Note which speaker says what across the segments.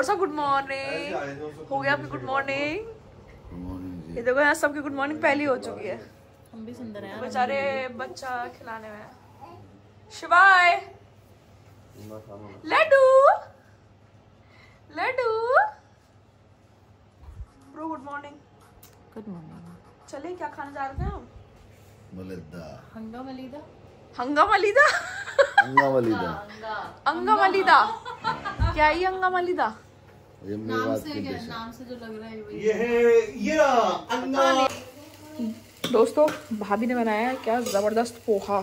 Speaker 1: और सब good morning हो गया आपकी गुड मॉर्निंग ये देखो यहाँ सबकी गुड मॉर्निंग पहली हो चुकी है।
Speaker 2: हम भी सुंदर हैं।
Speaker 1: बेचारे बच्चा खिलाने में। शिवाय। Laddu. Laddu. Bro good morning
Speaker 2: good morning
Speaker 1: चले क्या खाने जा रहे थे हम?
Speaker 3: मलिदा।
Speaker 2: हंगा मलीदा।
Speaker 1: हंगामा लीदा
Speaker 3: अंगा मलिदा।
Speaker 1: अंगामा लीदा क्या है ये अंगामा लीदा
Speaker 3: ये
Speaker 2: नाम से
Speaker 3: की
Speaker 2: क्या नाम से जो लग रहा है
Speaker 4: ये है ये अन्ना।
Speaker 1: दोस्तों भाभी ने बनाया क्या ज़बरदस्त पोहा।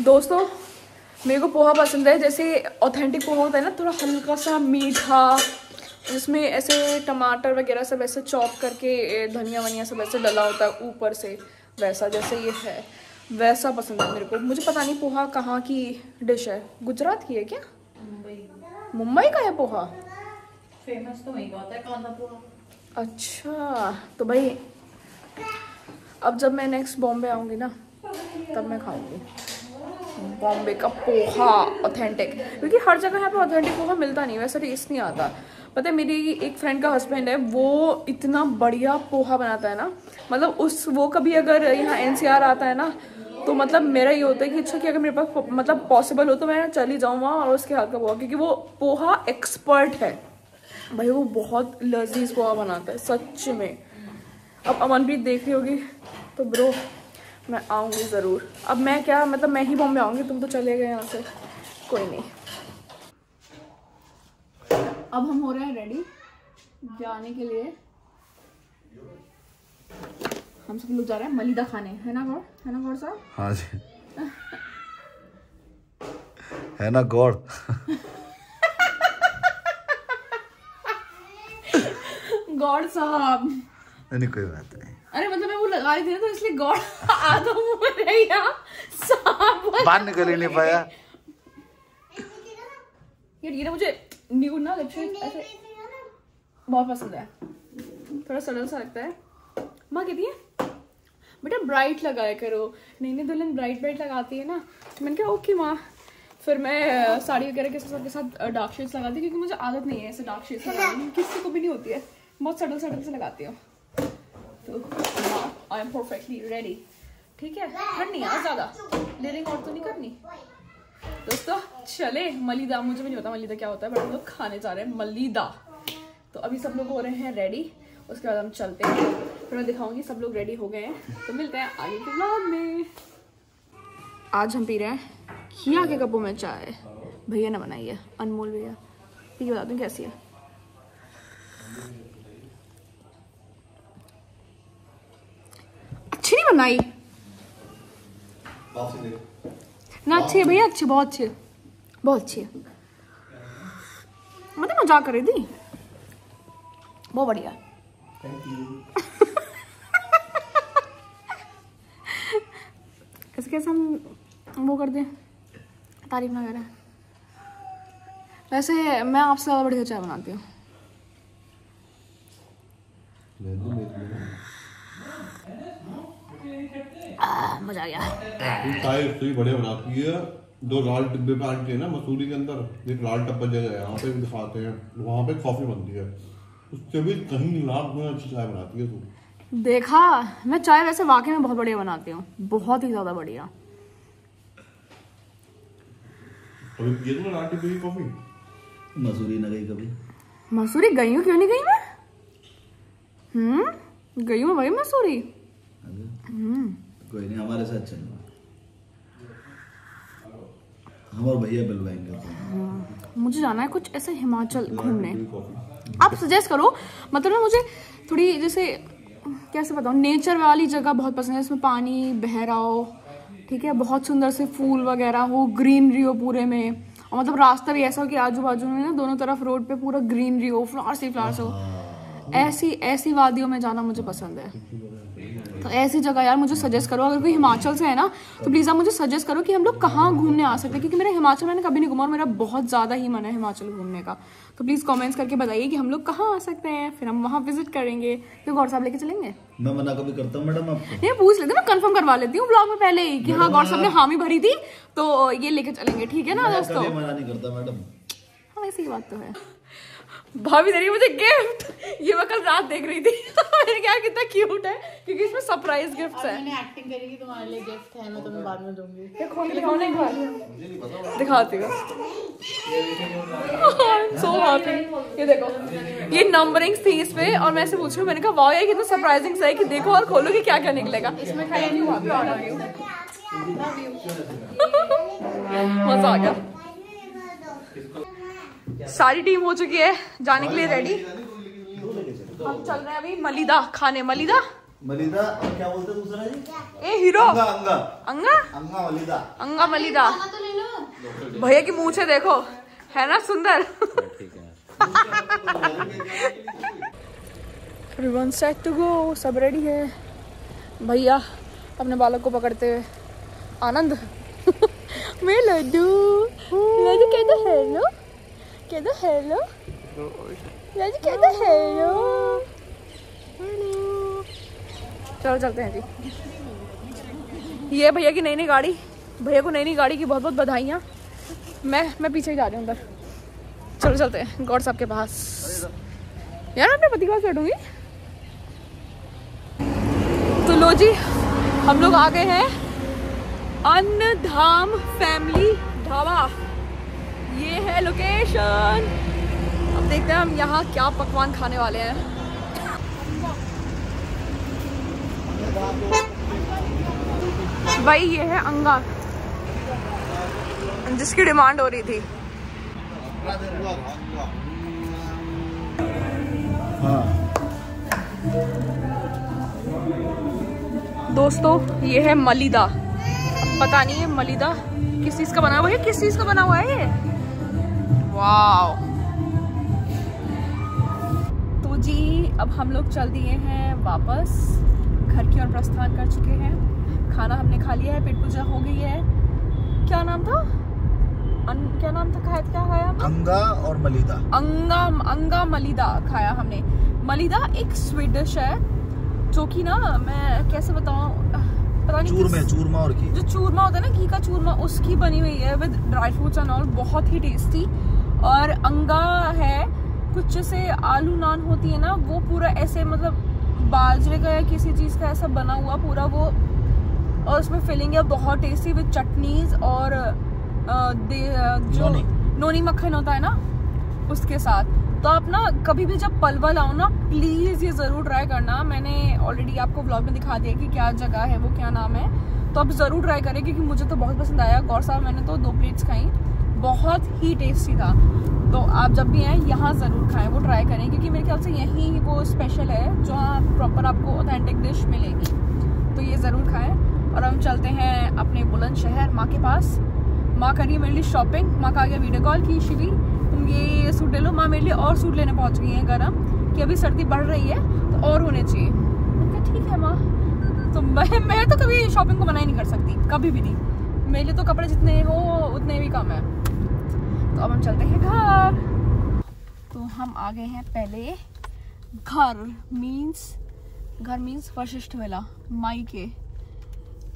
Speaker 1: दोस्तों मेरे को पोहा पसंद है जैसे ऑथेंटिक पोहा होता है ना थोड़ा हल्का सा मीठा जिसमें ऐसे टमाटर वगैरह सब ऐसे चॉप करके धनिया वनिया सब ऐसे डला होता है ऊपर से वैसा जैसे ये है वैसा पसंद है मेरे को। मुझे पता नहीं पोहा कहाँ की डिश है। गुजरात की है क्या?
Speaker 2: मुंबई
Speaker 1: मुंबई का है पोहा?
Speaker 2: फ़ेमस तो वही का होता है कांदा पोहा?
Speaker 1: अच्छा तो भाई अब जब मैं नेक्स्ट बॉम्बे आऊँगी ना तब मैं खाऊँगी। बॉम्बे का पोहा ऑथेंटिक क्योंकि हर जगह यहाँ पे ऑथेंटिक पोहा मिलता नहीं वैसा टेस्ट नहीं आता। पता है मेरी एक फ्रेंड का हस्बैंड है वो इतना बढ़िया पोहा बनाता है ना मतलब उस वो कभी अगर यहाँ एनसीआर आता है ना तो मतलब मेरा ये होता है कि अच्छा कि अगर मेरे पास मतलब पॉसिबल हो तो मैं चली जाऊँ वहाँ और उसके हाथ का पोहा, क्योंकि वो पोहा एक्सपर्ट है। भाई, वो बहुत लजीज पोहा बनाता है, सच में। अब अमनप्रीत देख रही होगी तो ब्रो मैं आऊँगी ज़रूर। अब मैं क्या मतलब मैं ही बॉम्बे आऊँगी, तुम तो चले गए यहाँ से। कोई नहीं। अब हम हो रहे हैं रेडी जाने के लिए। हम सब लोग जा रहे हैं मलिदा खाने। है ना गौर? है ना गौर साहब?
Speaker 3: हाँ जी। है ना गॉड
Speaker 1: गौर साहब।
Speaker 3: नहीं कोई बात नहीं।
Speaker 1: अरे मतलब मैं वो लगा रही थी तो इसलिए गौर आधा मुँह में रही यहाँ। साहब।
Speaker 3: बाहर निकल ही नहीं पाया।
Speaker 1: यार ये ना मुझे न्यू ना लिपस्टिक ऐसे बहुत पसंद है। थोड़ा सडल सा लगता है। माँ कहती है? बेटा ब्राइट लगाया करो। नहीं नहीं, दुल्हन ब्राइट ब्राइट लगाती है ना। तो मैंने कहा, ओके माँ। फिर मैं साड़ी वगैरह के साथ के साथ डार्क शेड्स लगाती हूँ, क्योंकि मुझे आदत नहीं है ऐसे डार्क शेड्स लगाने किसी को भी नहीं होती है। बहुत सडल सडल से लगाती हूँ। तो आई एम परफेक्टली रेडी ठीक है? ठंड नहीं ज़्यादा? लेरिंग और तो नहीं करनी? दोस्तों, चले। मलिदा, मुझे भी नहीं होता मलिदा क्या होता है बट हम लोग खाने जा रहे हैं मलिदा। तो अभी सब लोग हो रहे हैं रेडी उसके बाद हम चलते हैं। फिर मैं दिखाऊँगी सब लोग रेडी हो गए हैं। तो मिलते हैं आगे के ब्लॉग में। आज हम पी रहे हैं किया के कपों में चाय। भैया ने बनाई है अनमोल भैया। पी के बता दूँ कैसी है? अच्छी नहीं बनाई? ना अच्छी है भैया अच्छी बहुत अच्छी है। बहुत अच्छी है। मतलब मज़ाक कर रही थी। बहुत बढ़िया। कैसे कैसे हम वो कर दें तारीफ़ ना करें। वैसे मैं आपसे ज़्यादा बढ़िया चाय बनाती हूँ। मज़ा आ गया।
Speaker 4: चाय बढ़िया बनाती है दो लाल डिब्बे पे आंटी है ना मसूरी के अंदर एक लाल डब्बा जगह है यहाँ पे भी दिखाते हैं वहाँ पे कॉफ़ी बनती है। उससे भी कहीं लाख गुना अच्छी चाय बनाती है तू।
Speaker 1: देखा? मैं चाय वैसे वाकई में बहुत बढ़िया बनाती हूँ। बहुत ही ज़्यादा बढ़िया।
Speaker 4: कभी पिए लाल डिब्बे की कॉफ़ी?
Speaker 3: मसूरी न गई कभी?
Speaker 1: मसूरी गई हूँ? क्यों नहीं गई मैं? हम्म गई हूँ भाई मसूरी।
Speaker 3: कोई नहीं हमारे साथ चलना हम और भैया बुलवाएँगे तो।
Speaker 1: मुझे जाना है कुछ ऐसे हिमाचल घूमने। आप सजेस्ट करो मतलब ना मुझे थोड़ी जैसे कैसे बताऊँ नेचर वाली जगह बहुत पसंद है इसमें पानी बह रहा हो ठीक है बहुत सुंदर से फूल वगैरह हो ग्रीनरी हो पूरे में। और मतलब रास्ता भी ऐसा हो कि आजू बाजू में ना दोनों तरफ़ रोड पे पूरा ग्रीनरी हो फ्लावर्स ही फ्लावर्स हो। ऐसी ऐसी वादियों में जाना मुझे पसंद है। तो ऐसी जगह यार मुझे सजेस्ट करो। अगर कोई हिमाचल से है ना तो प्लीज़ आप मुझे सजेस्ट करो कि हम लोग कहाँ घूमने आ सकते हैं क्योंकि मेरा हिमाचल मैंने कभी नहीं घूमा और मेरा बहुत ज़्यादा ही मन है हिमाचल घूमने का। तो प्लीज़ कमेंट्स करके बताइए कि हम लोग कहाँ आ सकते हैं फिर हम वहाँ विज़िट करेंगे। तो गौर साहब लेके चलेंगे?
Speaker 3: मैं मना कभी करता हूँ मैडम आपको।
Speaker 1: नहीं पूछ लेते मैं कंफर्म करवा लेती हूँ ब्लॉग में पहले ही कि हाँ गौर साहब ने हामी भरी थी तो ये लेके चलेंगे ठीक है ना दोस्तों?
Speaker 3: मना नहीं करता मैडम।
Speaker 1: ही बात तो है। भाभी दे रही है मुझे गिफ्ट। ये मैं कल रात देख रही थी। मैंने कहा कितना क्यूट है क्योंकि इसमें सरप्राइज़ गिफ्ट्स है।
Speaker 2: मैंने एक्टिंग करी कि तुम्हारे लिए गिफ्ट है मैं तुम्हें बाद में दूँगी।
Speaker 1: खोल के दिखाओ एक बार दिखाती हूँ। सो हैप्पी ये देखो ये नंबरिंग्स थी इस पे और मैं ऐसे पूछ रही हूँ मैंने कहा वाह ये कितना सरप्राइजिंग सा है कि देखो और खोलो कि क्या क्या निकलेगा। इसमें खाई नहीं हुआ मज़ा आ गया। सारी टीम हो चुकी है जाने के लिए रेडी हम चल रहे हैं अभी मलिदा खाने। मलिदा?
Speaker 3: मलिदा और क्या बोलते हैं दूसरा जी?
Speaker 1: ए हीरो।
Speaker 3: अंगा अंगा।
Speaker 1: अंगा?
Speaker 3: अंगा मलिदा।
Speaker 1: अंगा मलिदा। भैया की मूछे देखो। है ना सुंदर? एवरीवन सेट टू गो सब रेडी है। भैया अपने बालक को पकड़ते हुए। आनंद। मैं लड्डू। लड्डू कह दो हेलो कह दो हेलो लड्डू कह दो हेलो हेलो चलो चलते हैं जी। ये भैया की नई नई गाड़ी भैया को नई नई गाड़ी की बहुत बहुत बधाइयाँ। मैं मैं पीछे ही जा रही हूँ अंदर। चलो चलते हैं। गौड साहब के पास। यार मैं अपने पति के बैठूँगी? तो लो जी हम लोग आ गए हैं अन्न धाम फैमिली ढाबा। ये है लोकेशन अब देखते हैं हम यहाँ क्या पकवान खाने वाले हैं। भाई ये है अंगा जिसकी डिमांड हो रही थी। दोस्तों, ये है मलिदा। पता नहीं है मलिदा किस चीज़ का बना हुआ है? किस चीज़ का बना हुआ है ये? वाओ तो जी अब हम लोग चल दिए हैं वापस। घर की ओर प्रस्थान कर चुके हैं। खाना हमने खा लिया है पेट पूजा हो गई है। क्या नाम था? अन, क्या नाम था खाया क्या खाया हमने?
Speaker 3: अंगा और मलिदा।
Speaker 1: अंगा अंगा मलिदा खाया हमने। मलिदा एक स्वीट डिश है जो कि ना मैं कैसे बताऊँ? पता नहीं
Speaker 3: चूरमा चूरमा और घी।
Speaker 1: जो चूरमा होता है ना घी का चूरमा उसकी बनी हुई है with dry fruits and all बहुत ही टेस्टी और अंगा है कुछ जैसे आलू नान होती है ना वो पूरा ऐसे मतलब बाजरे का या किसी चीज़ का ऐसा बना हुआ पूरा वो और उसमें फिलिंग है बहुत टेस्टी विद चटनीज और दे- जो
Speaker 3: नोनी।
Speaker 1: नोनी मक्खन होता है ना उसके साथ। तो आप ना कभी भी जब पलवल आओ ना प्लीज़ ये ज़रूर ट्राई करना। मैंने ऑलरेडी आपको ब्लॉग में दिखा दिया कि क्या जगह है वो क्या नाम है। तो आप ज़रूर ट्राई करें क्योंकि मुझे तो बहुत पसंद आया। गौर साहब मैंने तो दो प्लेट्स खाई। बहुत ही टेस्टी था। तो आप जब भी आए, यहाँ ज़रूर खाएँ, वो ट्राई करें, क्योंकि मेरे ख्याल से यही वो स्पेशल है जहाँ प्रॉपर आपको ऑथेंटिक डिश मिलेगी। तो ये ज़रूर खाएँ। और हम चलते हैं अपने बुलंद शहर माँ के पास। माँ करिए मेरे लिए शॉपिंग माँ का आ गया वीडियो कॉल की शिवी, तुम ये सूट ले लो। माँ मेरे लिए और सूट लेने पहुँच गई हैं गर्म, कि अभी सर्दी बढ़ रही है तो और होने चाहिए। मैंने ठीक है माँ। तो मैं मैं तो कभी शॉपिंग को मना ही नहीं कर सकती, कभी भी नहीं। मेरे लिए तो कपड़े जितने हो, उतने भी कम है। तो अब हम चलते हैं घर। तो हम आ गए हैं पहले घर मीन्स घर मीन्स वशिष्ठ वेला माई के।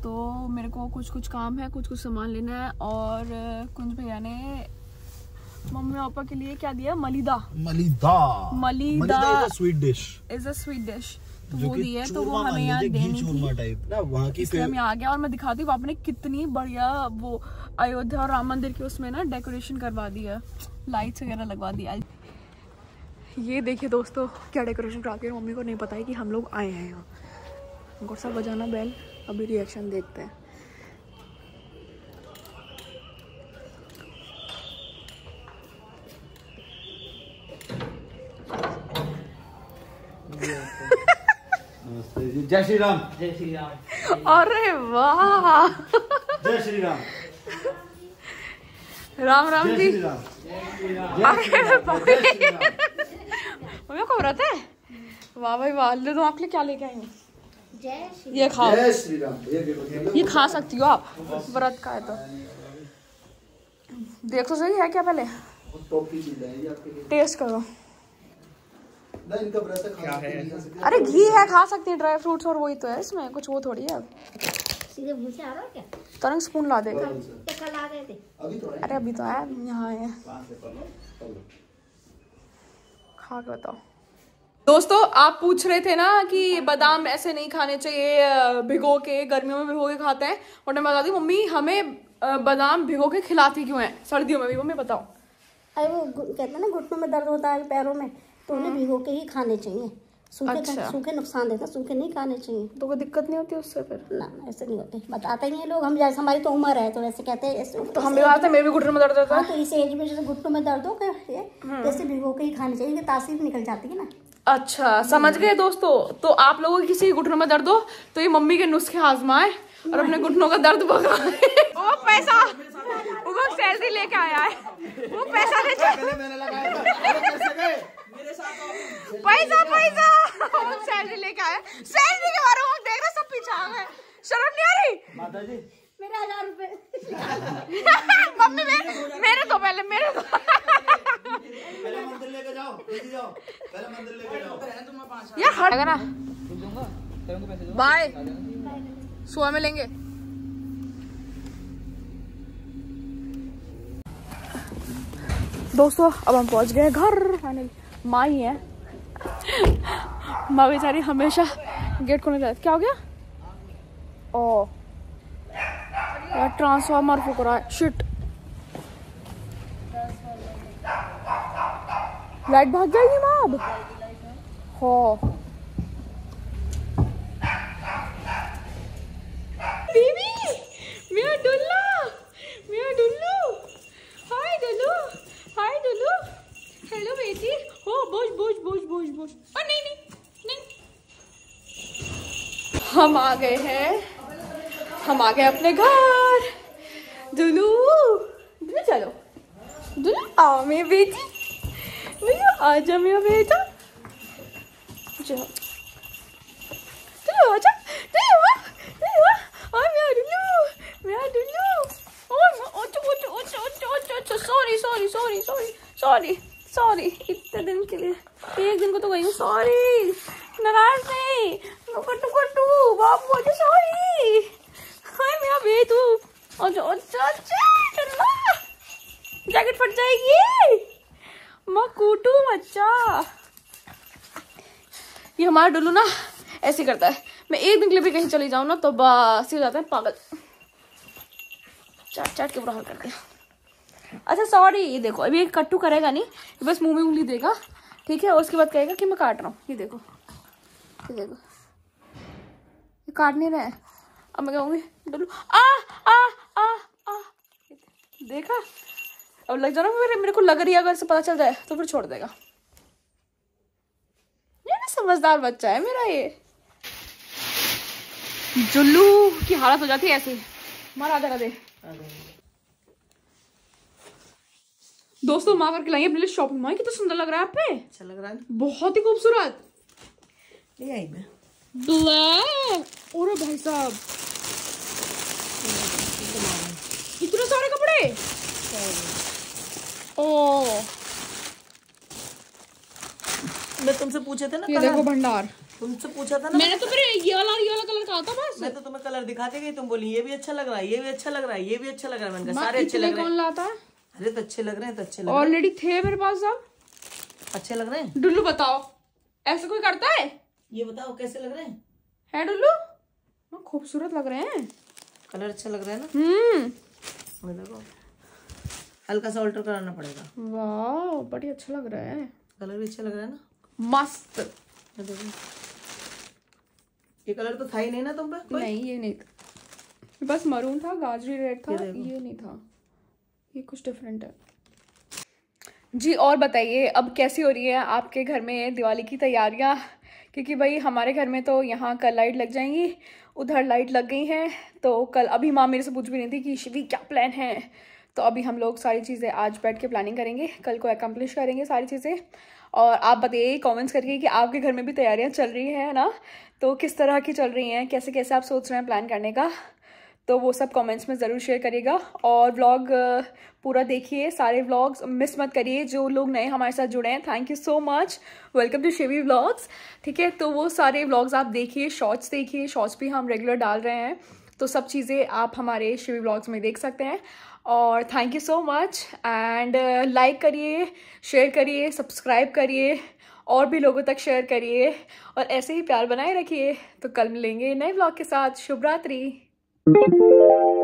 Speaker 1: तो मेरे को कुछ कुछ काम है कुछ कुछ सामान लेना है और कुंज भैया ने मम्मी पापा के लिए क्या दिया? Malida.
Speaker 3: Malida.
Speaker 1: Malida.
Speaker 3: Is sweet dish
Speaker 1: is a sweet dish वो
Speaker 3: कि
Speaker 1: दी है तो वो हमें यहाँ देनी थी।
Speaker 3: ना वहाँ की
Speaker 1: इसलिए हम यहाँ आ गया और मैं दिखाती हूँ आपने कितनी बढ़िया वो अयोध्या और राम मंदिर की उसमें ना डेकोरेशन करवा दी है। लाइट्स वगैरह लगवा दिया ये देखिए दोस्तों क्या डेकोरेशन करा के मम्मी को नहीं पता है कि हम लोग आए हैं यहाँ। गुस्सा बजाना बैल। अभी रिएक्शन देखते हैं।
Speaker 3: नमस्ते जी जय श्री राम
Speaker 1: अरे वाह।
Speaker 3: जय श्री राम
Speaker 1: राम राम जी। अरे मम्मी को व्रत है? वाह भाई वाह। ले दो आपके लिए क्या लेके आएँगे? ये खाओ
Speaker 3: जय श्री राम ये
Speaker 1: खा सकती हो आप व्रत का है तो। देख तो सही है क्या पहले?
Speaker 3: टॉप की चीज़ है ये आपके लिए।
Speaker 1: टेस्ट करो
Speaker 3: ना इनका व्रत है खाना नहीं खा सकते
Speaker 1: अरे घी है खा सकती है ड्राई फ्रूट्स और वही तो है इसमें कुछ वो थोड़ी है अब।
Speaker 5: सीधे मुँह से आ रहा है क्या?
Speaker 1: तरंग स्पून ला देगा
Speaker 3: अभी तो है
Speaker 1: अरे अभी तो है यहाँ आए खा के बताओ। दोस्तों आप पूछ रहे थे ना कि बादाम ऐसे नहीं खाने चाहिए भिगो के गर्मियों में भिगो के खाते हैं। और मैं बता दी मम्मी हमें बादाम भिगो के खिलाती क्यों है? सर्दियों में भी मम्मी बताओ।
Speaker 5: अरे वो कहते हैं ना घुटनों में दर्द होता है पैरों में। तो उन्हें भिगो के ही खाने चाहिए। सूखे
Speaker 1: हाँ। अच्छा।
Speaker 5: सूखे नुकसान देता सूखे नहीं खाने चाहिए।
Speaker 1: तो कोई दिक्कत नहीं होती उससे फिर?
Speaker 5: ना ना, ऐसे नहीं होते। बताते ही हैं लोग हम जैसे हमारी तो उम्र है तो ऐसे कहते हैं
Speaker 1: तो हम भी मेरे भी घुटने में दर्द होता
Speaker 5: हाँ
Speaker 1: है।
Speaker 5: तो इस एज में जैसे घुटनों में दर्द हो गया ये तो भिगो के ही खाने चाहिए तासीर निकल जाती है ना।
Speaker 1: अच्छा समझ गए दोस्तों। तो आप लोगों को किसी घुटनों में दर्द हो तो ये मम्मी के नुस्खे आजमाए और अपने घुटनों का दर्द भगाए। वो पैसा वो सैलरी लेके आया है। वो पैसा ले पैसा पैसा। सैलरी लेके आया सैलरी के बारे में देख रहे सब पीछे आ गए। शर्म नहीं आ रही?
Speaker 3: माता जी
Speaker 5: मेरे हज़ार रुपए।
Speaker 1: मम्मी मेरे मेरे दो पहले मेरे दो
Speaker 3: पहले मंदिर लेके जाओ जल्दी जाओ। पहले मंदिर लेके जाओ।
Speaker 1: यार हट। ना बाय सुबह में लेंगे। दोस्तों अब हम पहुँच गए घर फाइनली माँ ही है। माँ बेचारी हमेशा गेट खोलने जाती क्या हो गया? ओ। यार ट्रांसफार्मर फूक रहा है। शिट लाइट भाग जाएगी माँ अब? हो बीबी मेरा डुल्ला मेरा डुल्लू हाय डुल्लू हाय डुल्लू हेलो बेटी हो बोझ बोझ बोझ बोझ बोझ ओ नहीं नहीं नहीं हम आ गए हैं। हम आ गए अपने घर। दुलू दुलू चलो। दुलू, आओ मेरी बेटी। दुलू, आ जा मेरा बेटा। ओचो sorry sorry sorry sorry sorry sorry इतने दिन के लिए। एक दिन को तो गई हूँ सॉरी नाराज़ नहीं। कटू कटू बाबू अच्छा सॉरी हाय मेरा बेटू अच्छा अच्छा अच्छा चलो जैकेट फट जाएगी मैं कूटू बच्चा ये हमारा डुल्लू ना ऐसे करता है मैं एक दिन के लिए भी कहीं चली जाऊँ ना तो बस हो जाता है पागल चाट चाट के बुरा हाल कर दिया अच्छा सॉरी ये देखो अभी ये कट्टू करेगा नहीं बस मुँह में उंगली देगा ठीक है उसके बाद कहेगा कि मैं काट रहा हूँ ये देखो ये देखो ये काट नहीं रहा है। अब मैं कहूँगी डुल्लू आ आ आ आ। देखा? अब लग जाओ ना मेरे मेरे को लग रही है अगर इसे पता चल जाए तो फिर छोड़ देगा। ये ना समझदार बच्चा है मेरा ये। जुल्लू की हालत हो जाती है ऐसी। मार आधा दे। दोस्तों माँ करके लाइए अपने लिए शॉपिंग माँ कितना सुंदर लग रहा है आप पे।
Speaker 2: अच्छा लग रहा है।
Speaker 1: बहुत ही खूबसूरत।
Speaker 2: ले आई मैं।
Speaker 1: ब्लैक और भाई साहब। इतने सारे कपड़े? ओ।
Speaker 2: मैं तुमसे पूछे थे ना
Speaker 1: ये देखो भंडार।
Speaker 2: तुमसे पूछा था ना
Speaker 1: मैंने तो फिर ये वाला ये वाला कलर कहा था बस।
Speaker 2: मैं तो तुम्हें कलर दिखाते गई तुम बोली ये भी अच्छा लग रहा है ये भी अच्छा लग रहा है ये भी अच्छा लग रहा है। मैंने कहा सारे अच्छे लग रहे
Speaker 1: कौन
Speaker 2: हैं।
Speaker 1: लाता है?
Speaker 2: अरे तो अच्छे लग रहे हैं तो अच्छे लग
Speaker 1: ऑलरेडी थे मेरे पास सब
Speaker 2: अच्छे लग रहे हैं?
Speaker 1: डुल्लू बताओ। ऐसा कोई करता है?
Speaker 2: ये बताओ कैसे लग रहे हैं?
Speaker 1: है डुल्लू? हाँ, खूबसूरत लग रहे हैं।
Speaker 2: कलर अच्छा लग रहा है ना?
Speaker 1: हम्म।
Speaker 2: देखो हल्का सा ऑल्टर कराना पड़ेगा।
Speaker 1: वाह बड़ी अच्छा लग रहा है।
Speaker 2: कलर भी अच्छा लग रहा है ना?
Speaker 1: मस्त।
Speaker 2: देखो। ये कलर तो था ही नहीं ना तुम पे? कोई?
Speaker 1: नहीं ये नहीं था। बस मरून था गाजरी रेड था
Speaker 2: ये
Speaker 1: ये नहीं था। ये कुछ डिफरेंट है। जी और बताइए अब कैसी हो रही है आपके घर में दिवाली की तैयारियाँ? क्योंकि भाई हमारे घर में तो यहाँ कल लाइट लग जाएँगी, उधर लाइट लग गई हैं तो कल अभी माँ मेरे से पूछ भी नहीं थी कि शिवी क्या प्लान है? तो अभी हम लोग सारी चीज़ें आज बैठ के प्लानिंग करेंगे, कल को अकम्पलिश करेंगे सारी चीज़ें। और आप बताइए कमेंट्स करके कि आपके घर में भी तैयारियाँ चल रही हैं ना? तो किस तरह की चल रही हैं? कैसे कैसे आप सोच रहे हैं प्लान करने का? तो वो सब कमेंट्स में ज़रूर शेयर करिएगा। और व्लॉग पूरा देखिए, सारे व्लॉग्स मिस मत करिए। जो लोग नए हमारे साथ जुड़े हैं thank you so much welcome to Shevi vlogs ठीक है तो वो सारे व्लॉग्स आप देखिए शॉर्ट्स देखिए शॉर्ट्स भी हम रेगुलर डाल रहे हैं। तो सब चीज़ें आप हमारे शिवी ब्लॉग्स में देख सकते हैं। और thank you so much and like करिए शेयर करिए सब्सक्राइब करिए, और भी लोगों तक शेयर करिए। और ऐसे ही प्यार बनाए रखिए। तो कल मिलेंगे नए ब्लॉग के साथ। शुभ रात्रि। Thank you.